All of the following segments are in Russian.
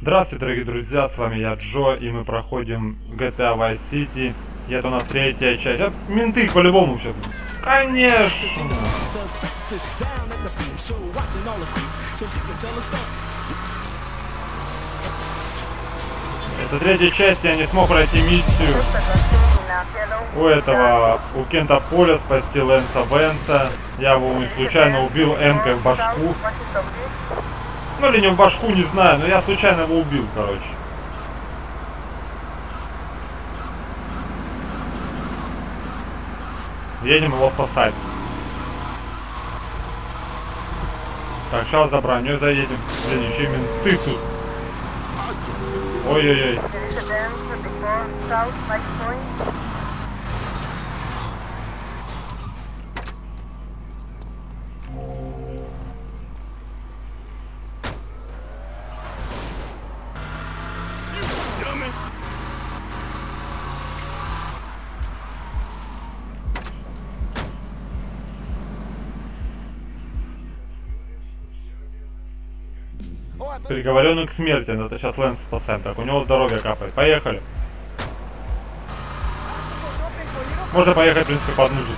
Здравствуйте, дорогие друзья, с вами я Джо, и мы проходим GTA Vice City. И это у нас третья часть. А менты по-любому все. Конечно! Это третья часть, я не смог пройти миссию у этого, у Кента Поля спасти Лэнса Венса. Я его случайно убил Эмкой в башку. Ну или не в башку, не знаю, но я случайно его убил, короче. Едем его спасать. Так, сейчас за броней заедем. Блин, еще менты тут. Ой-ой-ой. Приговоренный к смерти. Это сейчас Лэнс спасаем. Так, у него дорога капает. Поехали. Можно поехать, в принципе, под музыку.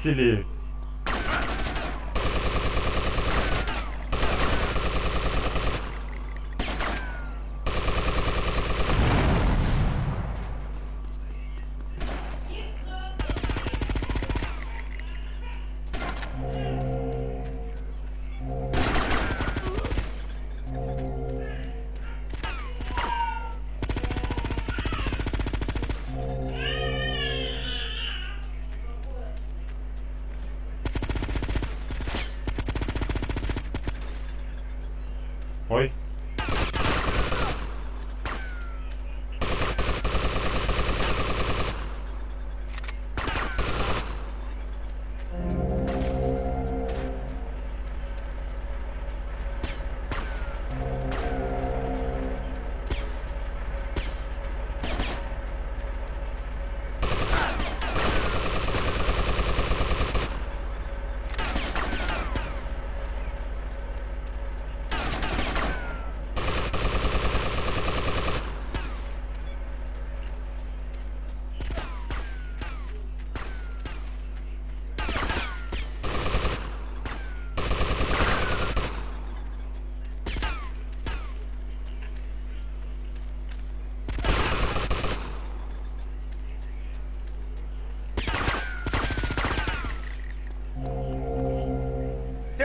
пикселей.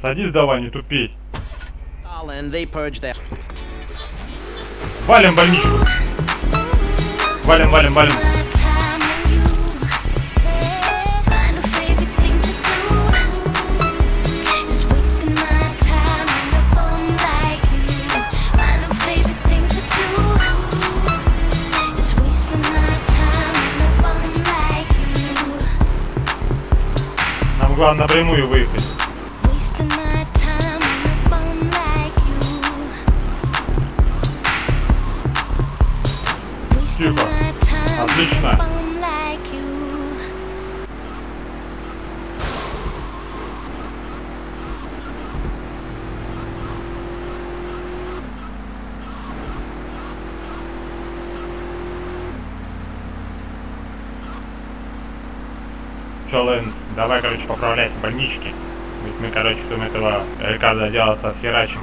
Садись давай, не тупи. Валим больничку. Валим, валим, валим. Нам главное напрямую выехать. Тихо. Отлично. Чё, Лэнс, давай, короче, поправляйся в больничке. Ведь мы, короче, там этого Рикардо делаться отхерачим.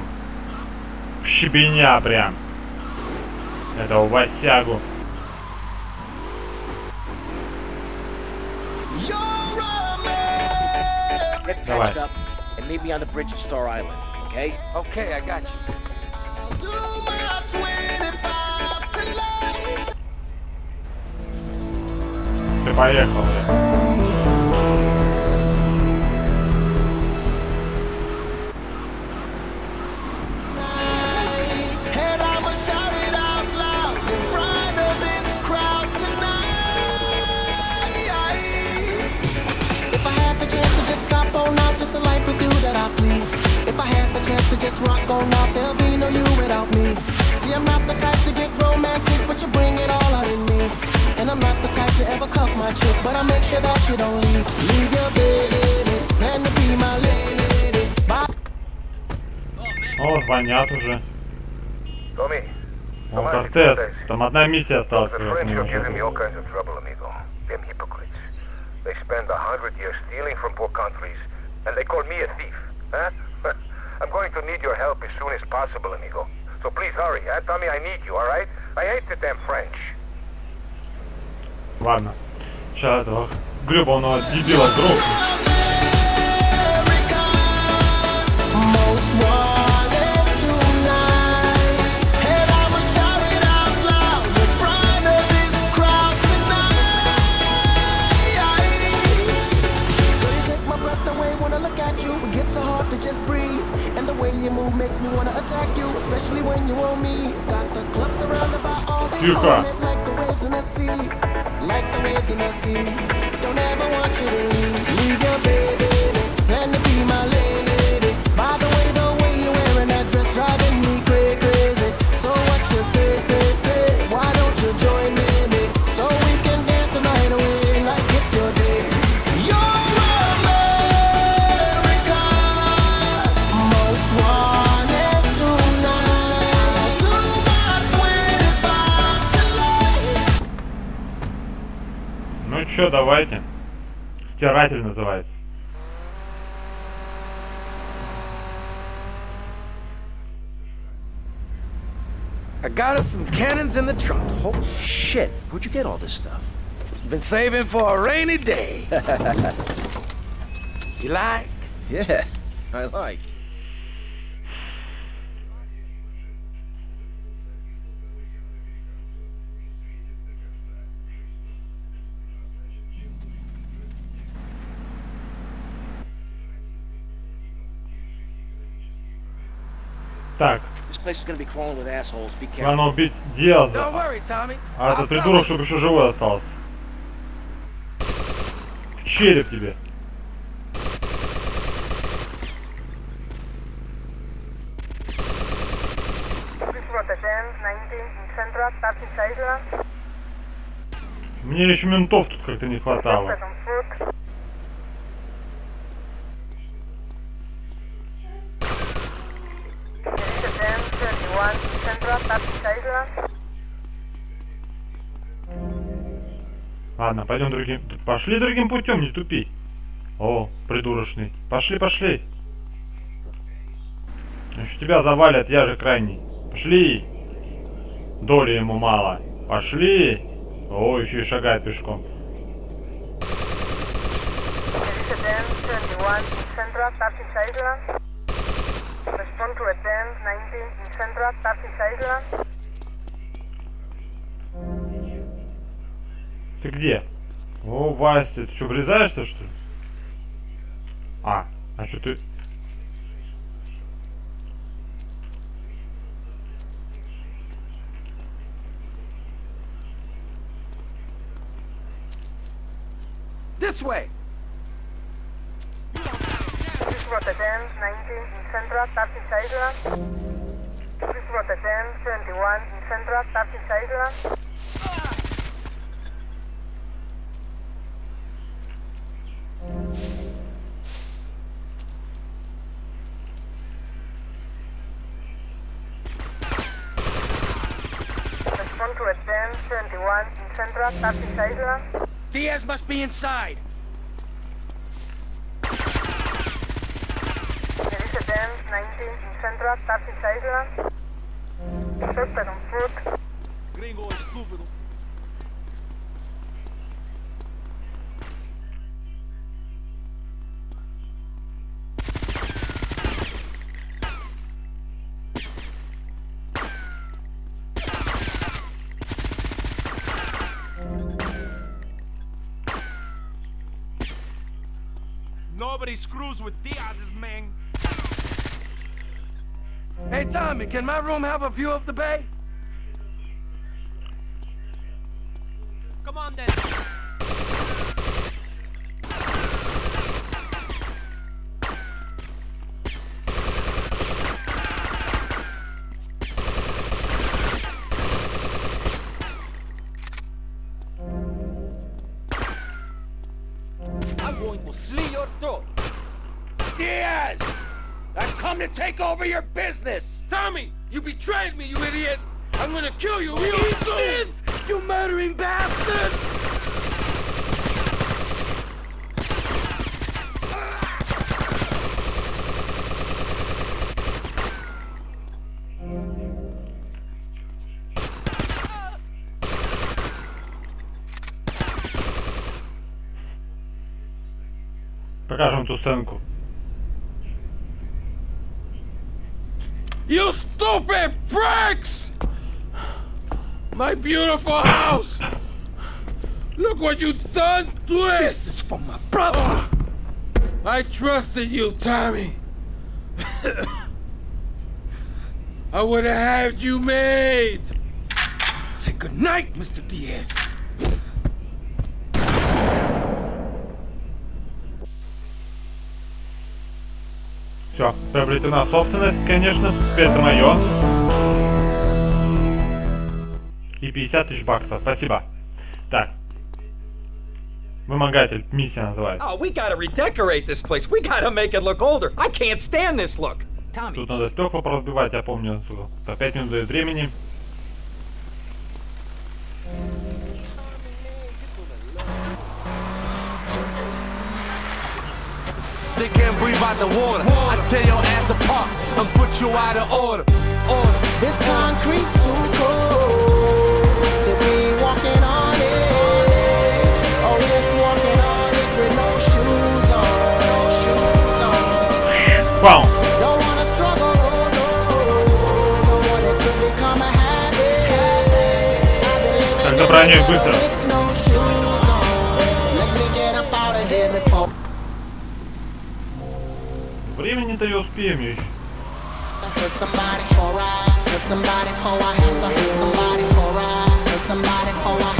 В щебеня прям. Этого Васягу. Get Давай. patched up and meet me on the bridge at Star Island, okay? Okay, I got you. Ты поехал, бля. chance to just rock on out, there'll be no you without me. See, I'm not the type to get romantic, but you bring it all out in me. And I'm not the type to ever cuff my chick, but I make sure that you don't leave. Leave your baby, plan to be my lady. Bye. О, звонят уже. Tommy, О, Кортес. Там одна миссия осталась, the как раз French не are giving me ушел. all kinds of trouble, amigo. Them hypocrites. They spend a hundred years stealing from poor countries, and they call me a thief. Huh? I'm going to need your help as soon as possible, amigo. So please hurry, huh? Tommy, I need you, alright? I hate the damn French. Ладно. Сейчас этого гребаного дебила грохну. when you owe me. Got the club surrounded by all this moment, like the waves in the sea. Like the waves in the sea. Don't ever want you to leave. Стиратель называется. I got us some cannons in the trunk. Holy shit. Where'd you get all this stuff? Been saving for a rainy day. you like? Yeah, I like. Careful. главное убить Диаза. А этот придурок, чтобы еще живой остался. В череп тебе. Мне еще ментов тут как-то не хватало. Ладно, пойдем другим. Пошли другим путем, не тупи. О, придурочный. Пошли, пошли. Еще тебя завалят, я же крайний. Пошли. Доли ему мало. Пошли. О, еще и шагает пешком. Respond to a 10-19 in Central. Ты где? О, Вася, ты что, врезаешься, что ли? А, а что ты... This way. A 10-19 in Central Turkish Island. A 10-71 in Central Turkish Island. Diaz must be inside. There is a 19 in central, that's inside now. On foot. Gringo. Nobody screws with Diaz's man. Hey, Tommy, can my room have a view of the bay? Come on then. I'm going to slit your throat. Diaz! I've come to take over your business! Tommy, you betrayed me, you idiot! I'm gonna kill you real Eat soon! this, you murdering bastard! Pokażę tu scenku. You stupid pricks! My beautiful house! Look what you done to it! This is for my brother! Oh, I trusted you, Tommy. I would have had you made. Say goodnight, Mr. Diaz. Все, приобретена собственность, конечно. Это мое. И 50 тысяч баксов. Спасибо. Так. Вымогатель. Миссия называется. Oh, we gotta redecorate this place. We gotta make it look older. I can't stand this look. Tommy. Тут надо стекла поразбивать, я помню. За 5 минут дает времени. They can't breathe out the water. And put you out of order. Order. This concrete's too cold to be walking on it. Oh, yes, walking on it with no shoes on. No shoes on. Oh habit. Тогда броней быстро. Времени-то я успеем еще. Hurt somebody for a ride. Somebody for hurt somebody for a somebody for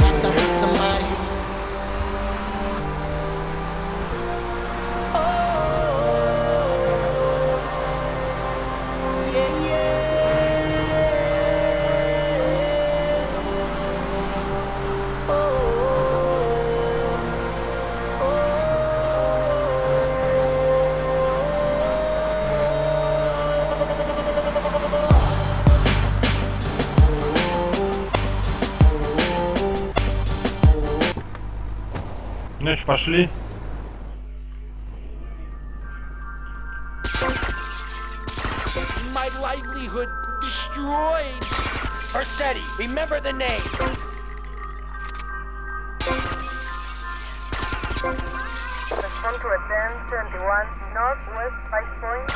Ну что, пошли. My livelihood destroyed! Versetti, remember the name! Respond to a 10-21 Northwest 5 Point.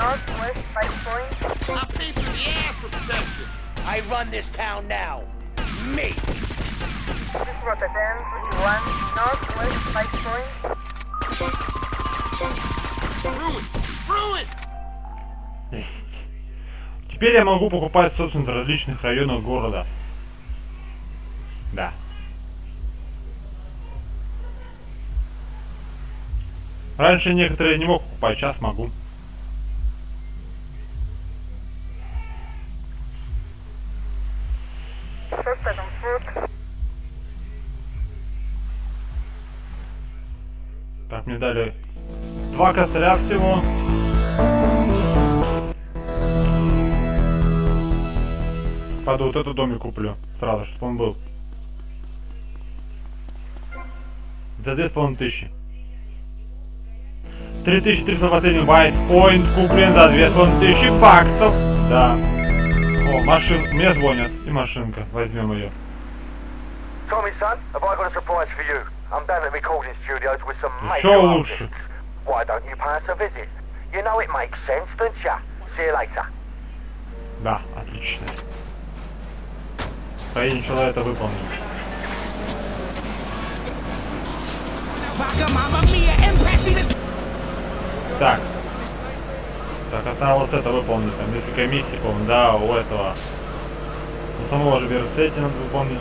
Northwest, 5 point. I paid for the ass for protection! I run this town now! Me! Foxtrot again, 21, northwest, 5 point. Ruin! Ruin! Есть. Теперь я могу покупать собственность в различных районах города. Да. Раньше некоторые не мог покупать, сейчас могу. Так, мне дали два косаря всего. Пойду вот этот домик куплю. Сразу, чтобы он был. За две с половиной тысячи. 3327 Вайс Point куплен за две с половиной тысячи баксов. Да. О, машин. Мне звонят. И машинка. Возьмем ее. Tommy, son, have I got a surprise for you? I'm down at recording studios with some major artists. Why don't you pay us a visit? You know it makes sense, don't ya? See you later. Да, отлично. Поедем человек это выполним. Так. Так, осталось это выполнить. Там несколько миссий, по-моему, да, у этого. У самого же Берсети надо выполнить.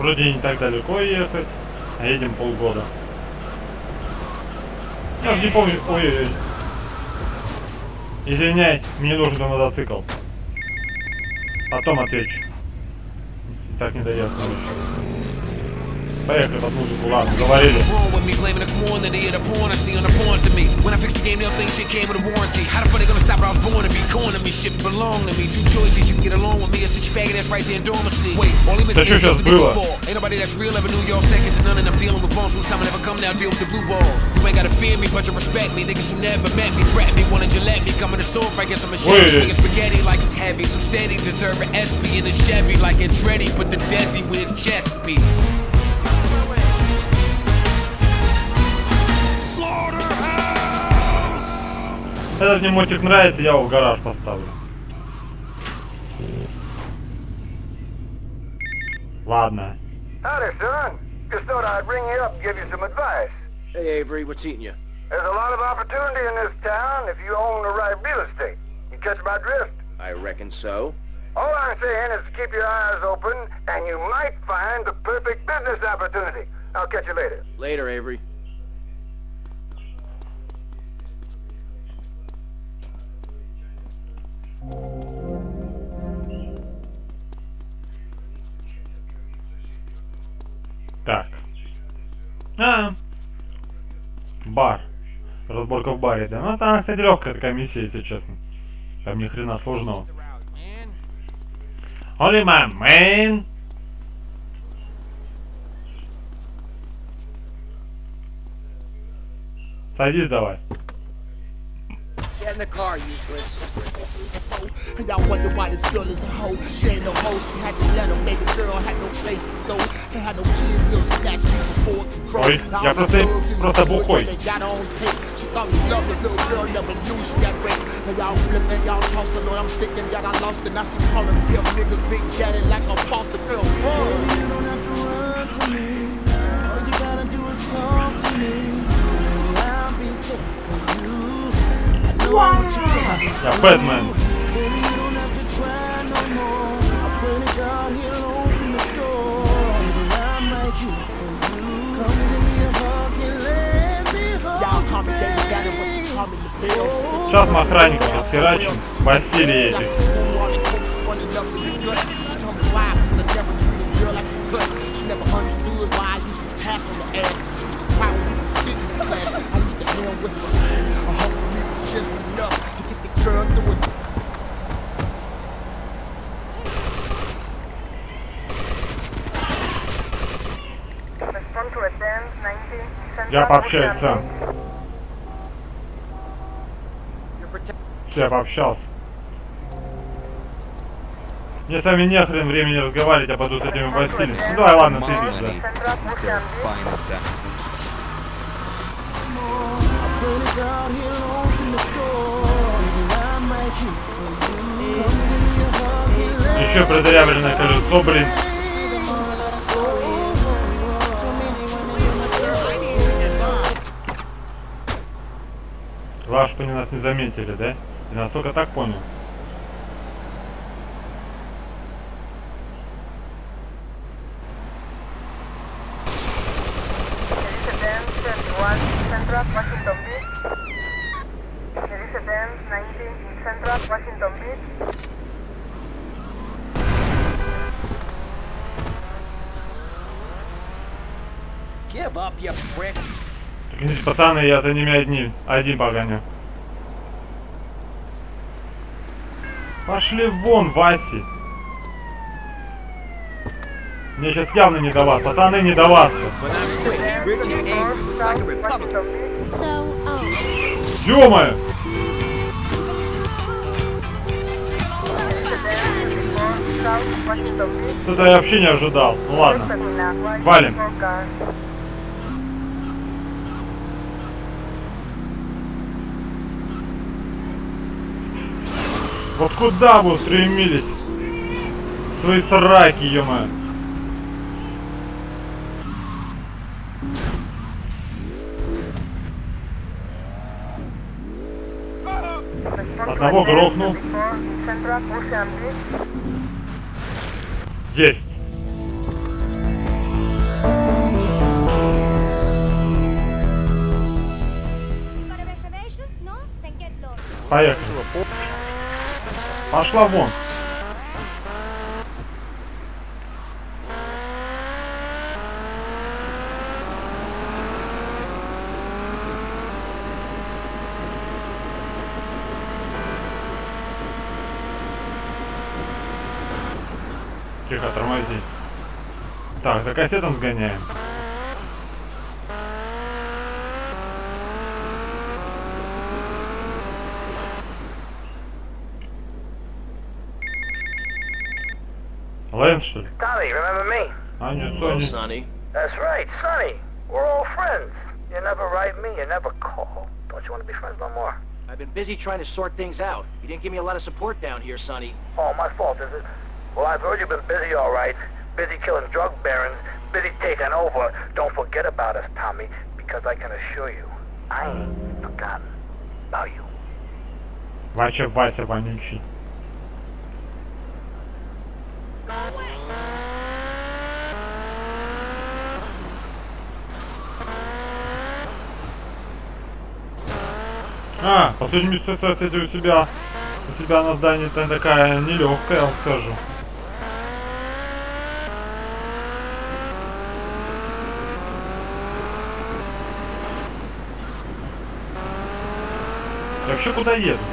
Вроде не так далеко ехать, а едем полгода. Я же не помню. Ой-ой-ой. Извиняй, мне нужен мотоцикл. Потом отвечу. Так не доехал еще. Поехали под музыку, ладно, говорили. wrong with me blaming the quantity of the porn I see on the porns to me. When I fix the game, they'll think shit came with a warranty. How the fuck they gonna stop what I was born to be? Corn to me, shit belong to me. Two choices, you can get along with me or sit your faggot ass right there in dormancy. Wait, only Да missing что is сейчас to be было? football. Ain't nobody that's real ever knew y'all second to none, and I'm dealing with bones whose time will never come now. Deal with the blue balls. You ain't gotta fear me, but you respect me. Niggas who never met me, threaten me, wanted you let me come in the soul fight, get some machete, Wait. swinging spaghetti like it's heavy. Some said he deserve an SP in the Chevy like Andretti, but the Desi with his chest beat. Этот мне мотик нравится, я его в гараж поставлю. Ладно. Howdy, son. Just thought I'd ring you up and give you some advice. Hey, Avery, what's eating you? There's a lot of opportunity in this town if you own the right real estate. You catch my drift? I reckon so. All I'm saying is keep your eyes open, and you might find the perfect business opportunity. I'll catch you later. Later, Avery. Так. А. Бар. Разборка в баре, да. Ну, там, кстати, легкая такая миссия, если честно. Там ни хрена сложного. Only my man. Садись давай. Get in the car, useless. And y'all wonder why this girl is a hoe. She ain't no hoe, she had to let her baby girl had no place to go. Can't have no kids, little snatch me before it can grow. Ой, я просто, просто бухой. They got her on tape. She thought he loved the little girl, never knew she got raped. Now y'all flipping, y'all tossing, Lord, I'm thinking that I lost it. Now she calling real niggas big daddy like a foster girl. Whoa. Я Бэтмен. Y'all call me David Banner, but she call me the Bills. She Said she Сейчас мы охранников расхерачим. Василий этих. Я пообщаюсь сам. Я пообщался. Мне с вами не хрен времени разговаривать, я пойду с этими Василием. Ну давай, ладно, ты иди сюда. Еще продырявленное колесо, блин. Главное, чтобы они нас не заметили, да? И настолько так понял. Mercedes-Benz 21 Central Washington Beach. Mercedes-Benz 19 in Central Washington Beach. Give up, you prick. Пацаны, я за ними одни, один погоню. Пошли вон, Васи. Мне сейчас явно не до вас. Пацаны, не до вас. Ё-моё! Это я вообще не ожидал. Ну ладно. Валим. Вот куда вы устремились? Свои сраки, ё-моё. Одного грохнул. Есть. Поехали. Пошла вон. Тихо, тормози. Так, за кассетом сгоняем. Лэнс, что ли? Tommy, remember me? А, нет, Hello, Сони. Sonny. That's right, Sonny. We're all friends. You never write me, you never call. Don't you want to be friends no more? I've been busy trying to sort things out. You didn't give me a lot of support down here, Sonny. Oh, my fault, is it? Well, I've heard you've been busy, all right. Busy killing drug barons, busy taking over. Don't forget about us, Tommy, because I can assure you, I ain't forgotten about you. Вача Вася вонючий. А, последняя месяца, кстати, у себя, у себя на здании-то такая нелегкая, я вам скажу. Я вообще куда еду?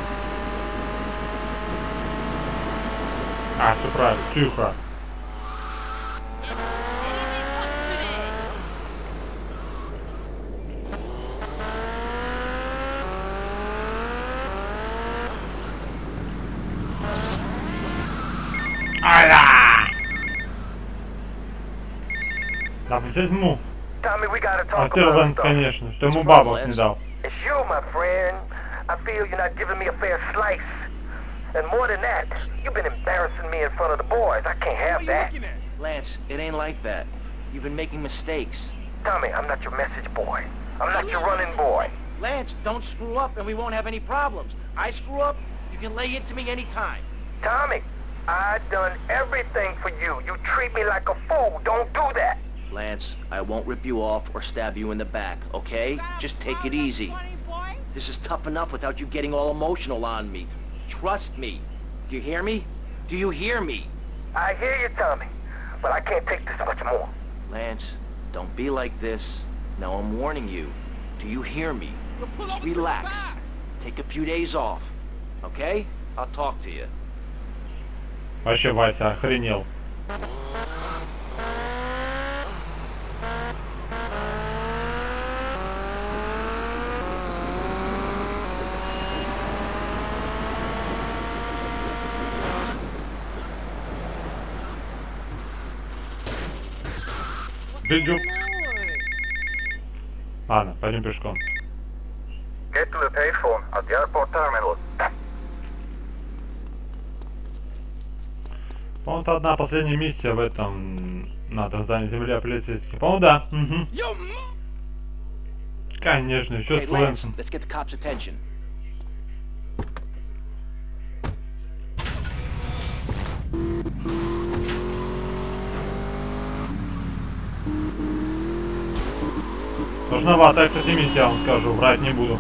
А, все правильно, тихо. Да возьму. А Терланс, конечно, что ему бабок не дал. It's you, my friend. I feel you're not giving me a fair slice. And more than that, you've been embarrassing me in front of the boys. I can't have that. Lance, it ain't like that. You've been making mistakes. Tommy, I'm not your message boy. I'm not your running boy. Lance, don't screw up and we won't have any problems. I screw up, you can lay into me anytime. Tommy, I've done everything for you. You treat me like a fool. Don't do that. Lance, I won't rip you off or stab you in the back, okay? Just take it easy. This is tough enough without you getting all emotional on me. Trust me. Do you hear me? Do you hear me? I hear you, Tommy, but I can't take this much more. Lance, don't be like this. Now I'm warning you. Do you hear me? Just relax. Take a few days off. Okay? I'll talk to you. Вообще, Вася, охренел. Видео. Ладно, пойдем пешком. Get to the payphone at the airport terminal. По-моему, это одна последняя миссия в этом... На Танзании земле полицейский. По-моему, да. Мгм. Конечно, еще Hey, с Лэнсом. Сложноватая, кстати, миссия, вам скажу, врать не буду.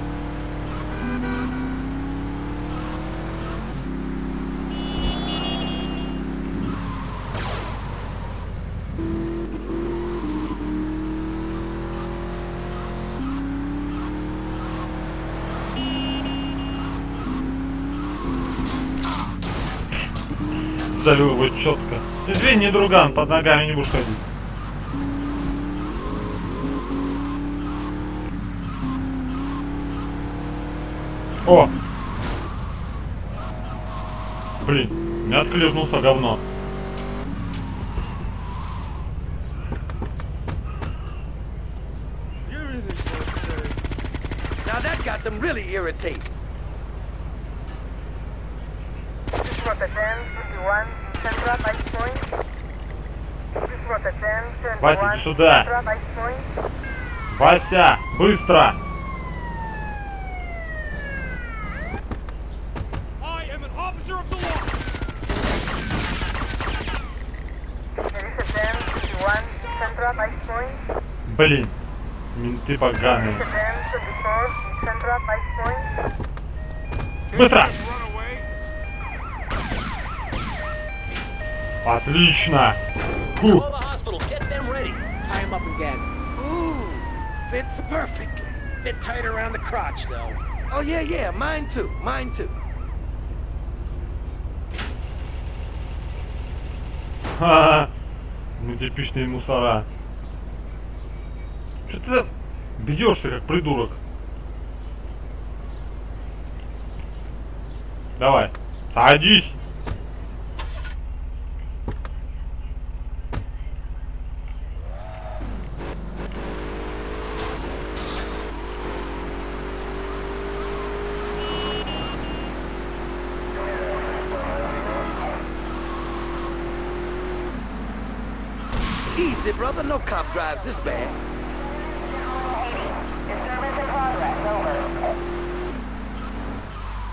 Сдалил его четко. Извини, друган, под ногами не будешь ходить. О! Блин, не откликнулся говно. Really. This was a 10, 21, Central Ice Point. This was a 10, 21, Вася, иди сюда. Central Ice Point. Вася, быстро! I am an officer of the law. There is a 10, 21, Central Ice Point. Блин, менты поганые. There is a 10, 24, Central Ice Point. Быстро! Отлично! Фу. Call the hospital. Get them Oh yeah, yeah, mine too, mine too. Ха-ха. Ну типичные мусора. Ты бьешься, как придурок? Давай, садись! Easy, brother, no cop drives this bad.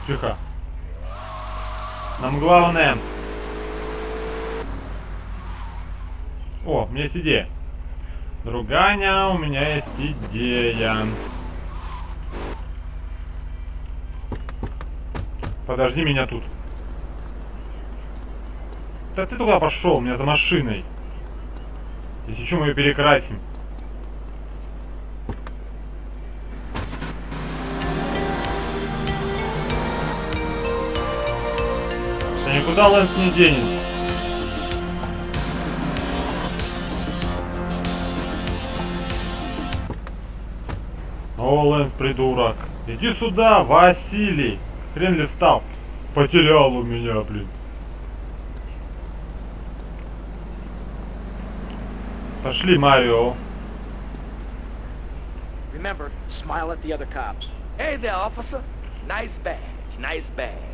Тихо. Нам главное... О, у меня есть идея. Друганя, у меня есть идея. Подожди меня тут. Да ты туда пошел, у меня за машиной. Если что, мы ее перекрасим. Никуда Лэнс не денется. О, Лэнс, придурок. Иди сюда, Василий. Хрен ли встал? Потерял у меня, блин. Пошли, Марио. Remember, smile at the other cops. Hey there, officer. Nice badge, nice badge.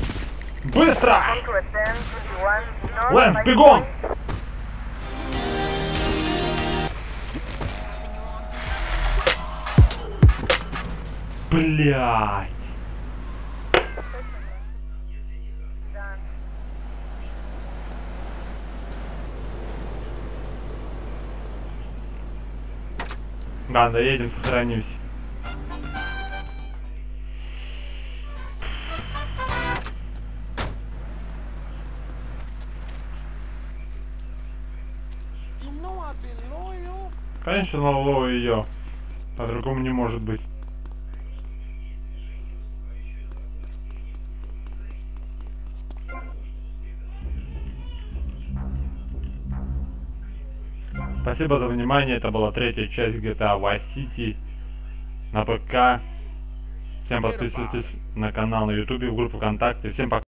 Быстро! Respond to advance 21 north Лэнс, 5 бегом! Блять. Да, доедем, сохранимся. Конечно, налово ее. По-другому не может быть. Спасибо за внимание. Это была третья часть GTA Vice City на ПК. Всем подписывайтесь на канал на YouTube, в группу ВКонтакте. Всем пока.